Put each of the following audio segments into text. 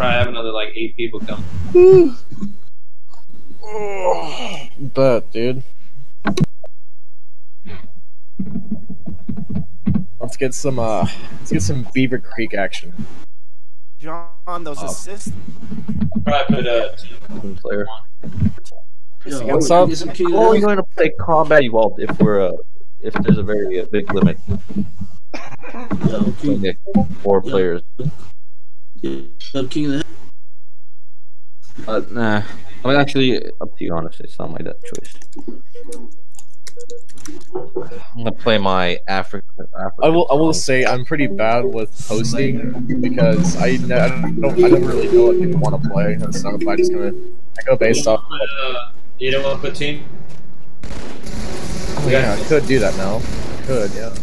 probably have another like eight people come. Bet, dude. Let's get some uh let's get some Beaver Creek action. John, those Oh. assists. Probably put uh, Player. Yo, What's up? get some We're only going to play combat evolved if we're uh, if there's a very uh, big limit. the- Yo, King, Like, Four Yeah. players. Yo, King of the Uh, nah. I mean, actually, up to you. Honestly, it's not my that choice. I'm gonna play my Africa. Africa I will I will say I'm pretty bad with hosting because I, ne- I don't I never really know what people want to play and stuff. I just kind of I go based off. Put, uh, you don't want to put team. Oh, yeah, I could do that now. I could, yeah.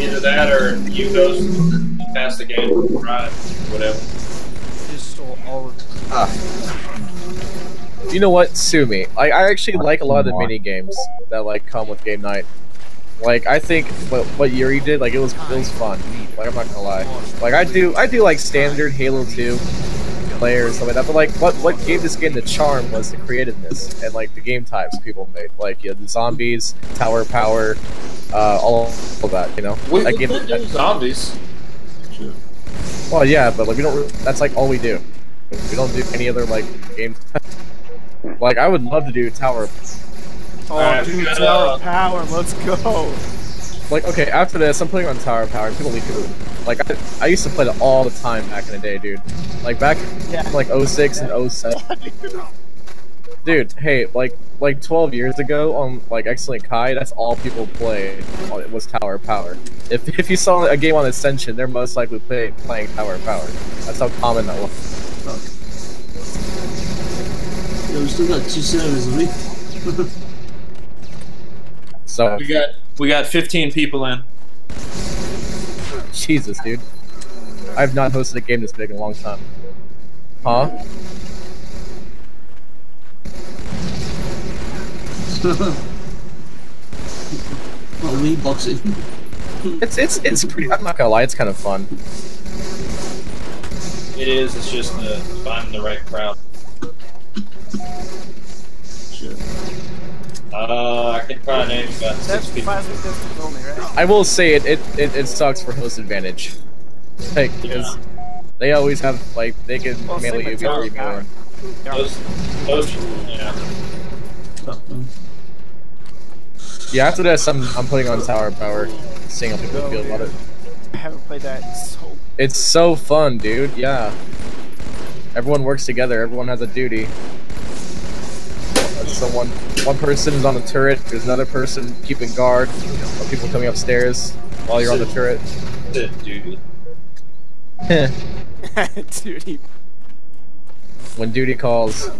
Either that or you go pass the game, right? Whatever. Just of You know what? Sue me. I, I actually like a lot of the mini games that like come with game night. Like I think what what Yuri did, like it was it was fun. Like I'm not gonna lie. Like I do I do like standard Halo 2 player and stuff like that. But like what what gave this game the charm was the creativeness and like the game types people made. Like yeah, the zombies, tower power, uh, all of that. You know. We, That we game- could do zombies. Well, yeah, but like we don't. re- That's like all we do. We don't do any other like game. like I would love to do tower Oh, Alright, dude, Tower uh, Power, let's go. Like, okay, after this, I'm playing on Tower of Power. People need to. Like, I, I used to play it all the time back in the day, dude. Like, back Yeah. in, like 06 and 07. Dude, hey, like, like 12 years ago on, like, XLink Kai, that's all people played. It was Tower of Power. If, if you saw a game on Ascension, they're most likely play, playing Tower of Power. That's how common that was. Yo, we still got two servers, have we? So, We got we got 15 people in. Jesus, dude. I have not hosted a game this big in a long time. Huh? Not me boxing. It's, it's, it's pretty, I'm not gonna lie, it's kind of fun. It is. It's just uh, finding the right crowd. Shit. Uh, I can probably name about six That's people. plasmic only, right? I will say it it, it, it sucks for host advantage. Like, because they always have like they can Well, melee same you with before Tower you of Those, those, yeah. Fuck, man. Yeah, after this, I'm I'm putting on Tower Power, seeing how people feel about it. I haven't played that in so It's so fun, dude. Yeah, everyone works together. Everyone has a duty. Someone, one person is on the turret. There's another person keeping guard. People coming upstairs while you're on the turret. It, dude. Dude, when duty calls.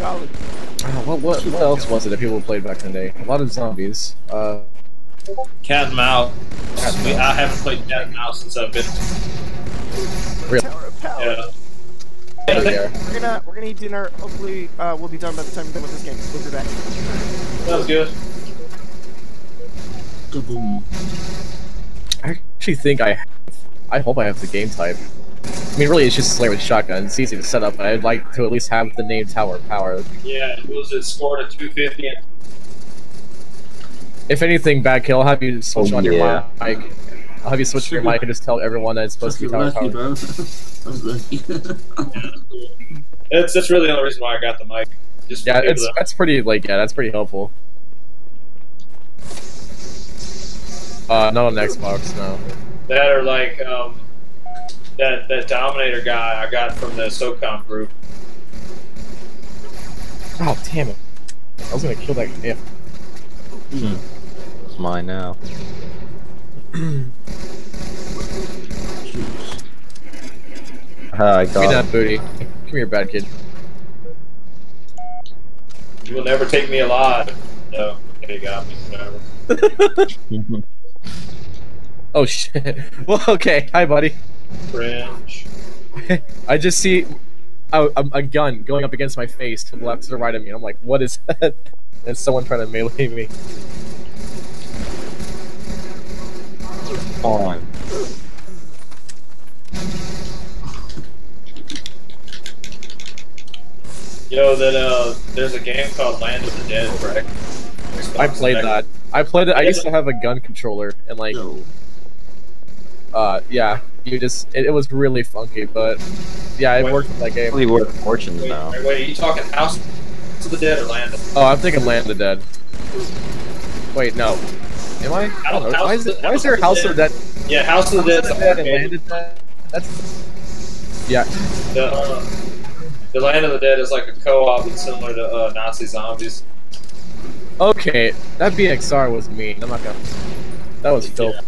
Oh, what, what what else was it that people played back in the day? A lot of zombies. Uh, Cat and mouse. Cat and We, mouse. I haven't played cat and mouse since I've been. Really? Tower of Power. Yeah. yeah. We're gonna we're gonna eat dinner. Hopefully, uh, we'll be done by the time we're done with this game. We'll be back. Sounds good. Kaboom. I actually think I have, I hope I have the game type. I mean, really, it's just Slayer with shotgun. It's easy to set up, but I'd like to at least have the name Tower Power. Yeah, it was it scored a 250 If anything, Bad Kill, I'll have you switch Oh, on your yeah. mic. I'll have you switch your mic and just tell everyone that it's supposed to be Tower Lucky, Power. bro. That's lucky. That's that's really the only reason why I got the mic. Just Yeah, it's to- that's pretty like yeah, that's pretty helpful. Uh, not on Xbox, no. that or like um that that Dominator guy I got from the SOCOM group. Oh damn it! I was gonna kill that. Yeah. It's mine now. Jeez. Ah, I Give me that booty. Come here, bad kid. You will never take me alive. No, okay, you got me. Whatever. Oh shit. Well, okay. Hi, buddy. Cringe. I just see a, a, gun going up against my face to the left to the right of me. I'm like, what is that? And someone trying to melee me. On. You know that uh, there's a game called Land of the Dead, right? I played that. I played it. I used to have a gun controller and like, uh, yeah, you just it, it was really funky, but yeah, it worked with that game. Probably worth fortunes Wait, now. wait, wait, are you talking House of the Dead or Land of Oh, I'm thinking Land of the Dead. Wait, no. Am I? I don't know. Why is, it, why is there House of the Dead? Yeah, House of the Dead's House of the Dead and. Land of the Dead? That's yeah. The, uh, the Land of the Dead is like a co-op that's similar to uh, Nazi zombies. Okay, that BXR was mean. I'm not gonna. That was filthy.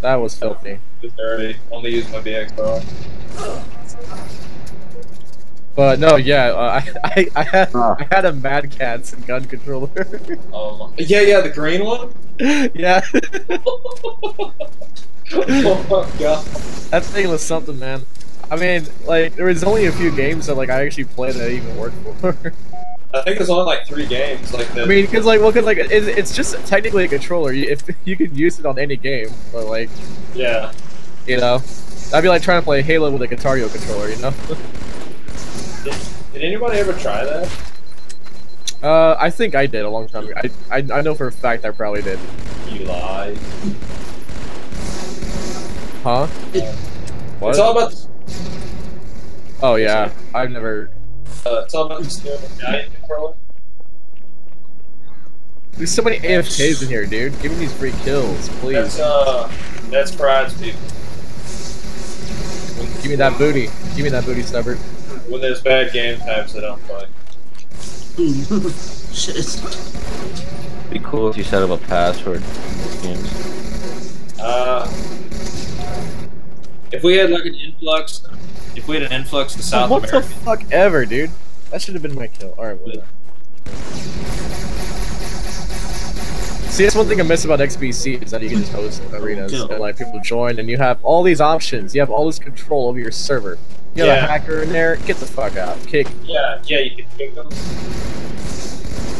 That was filthy. It's dirty. Only use my BX BXR. But no, yeah, uh, I, I, I had Ah. I had a Mad Catz gun controller. Um, yeah, yeah, the green one. yeah, oh my god. that thing was something, man. I mean, like there was only a few games that like I actually played that even worked for. I think there's only like three games. Like the. I mean, because like, well, cause like it, it's just technically a controller. You, if you could use it on any game, but like, yeah. you know, that'd be like trying to play Halo with a Guitar Hero controller, you know? Did, did anybody ever try that? Uh, I think I did a long time ago. I, I, I know for a fact I probably did. You lie. Huh? What? It's all about. Oh yeah, I've never. Uh, it's all about the steering guiding controller. There's so many AFKs in here, dude. Give me these free kills, please. That's uh, that's Pride's people. Give me that booty. Give me that booty, stubborn. When there's bad game types, they don't play. Shit. Be cool if you set up a password. for Games. Uh, if we had like an influx, if we had an influx to South what America, the fuck ever, dude? That should have been my kill. Alright, whatever. See, that's one thing I miss about XBC is that you can just host arenas Kill. and like people join, and you have all these options. You have all this control over your server. You have Yeah. a hacker in there. Get the fuck out. Kick. yeah, yeah, you can pick them.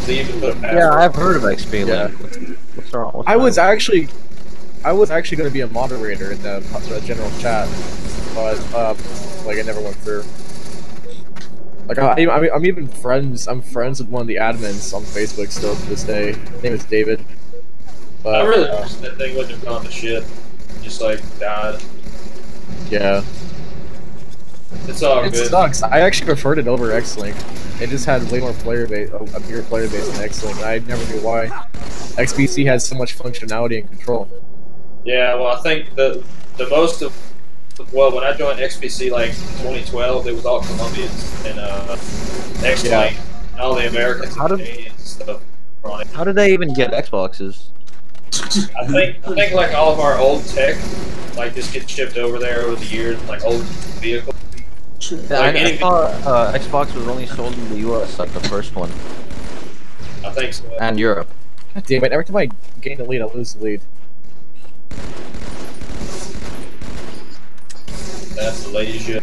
They even put a. Yeah, I've heard of XP Yeah. Link. What's wrong? What's I was wrong? actually, I was actually going to be a moderator in the, the general chat, but um, like it never went through. Like I, I mean, I'm even friends. I'm friends with one of the admins on Facebook still to this day. His name is David. But I really uh, wish that thing wouldn't have gone to shit. Just like died. yeah, It's all it good. sucks. I actually preferred it over X-Link. It just had way more player base, a, a bigger player base than X-Link. I never knew why. XBC has so much functionality and control. Yeah, well, I think the the most of well, when I joined XBC like 2012, it was all Colombians and uh, X Yeah. And all the Americans How and did- stuff on. How did they even get Xboxes? I think I think like all of our old tech like just gets shipped over there over the years, like old vehicles. Yeah, Like I, I thought uh, Xbox was only sold in the US, like the first one, I think so. and Europe. God damn it! Every time I gain the lead, I lose the lead. That's Malaysia.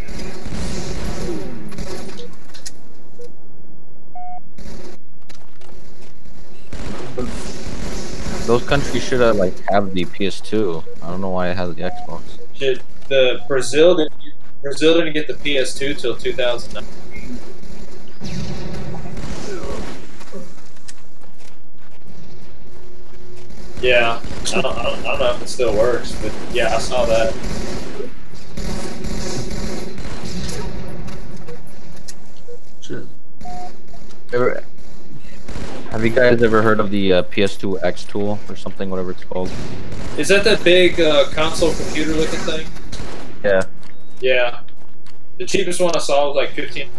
Those countries should have like have the PS2. I don't know why it has the Xbox. Shit, the Brazil didn't Brazil didn't get the PS2 till 2009. Yeah, I don't, I, don't, I don't know if it still works, but yeah, I saw that. Ever- Have you guys ever heard of the uh, PS2 X tool or something, whatever it's called? Is that that big uh, console computer looking thing? Yeah. Yeah. The cheapest one I saw was like fifteen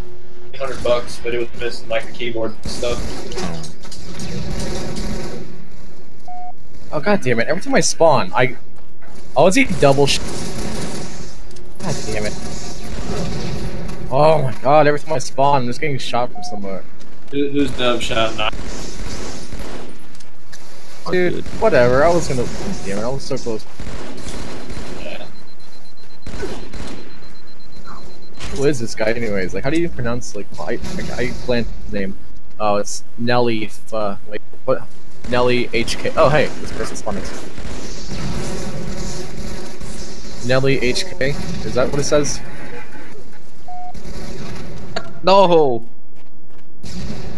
hundred bucks, but it was missing like the keyboard and stuff. Oh god damn it! Every time I spawn, I always eat double. Sh- god damn it! Oh my god! Every time I spawn, I'm just getting shot from somewhere. Who, who's dub shot? Not Oh, Dude, whatever. I was gonna. Damn it! I was so close. yeah. Who is this guy, anyways? Like, how do you pronounce like I like, I plan his name? Oh, it's Nelly. Uh, wait, what? Nelly HK. Oh, hey, this person's spawning. Nelly HK. Is that what it says? No.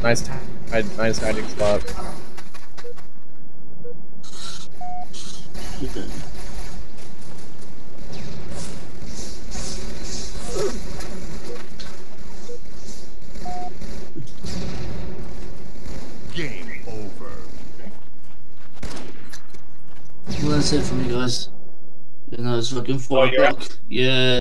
Nice, nice hiding spot. Game over. Well, that's it for me, guys. You know, it's fucking four Oh, you're o'clock. Yeah.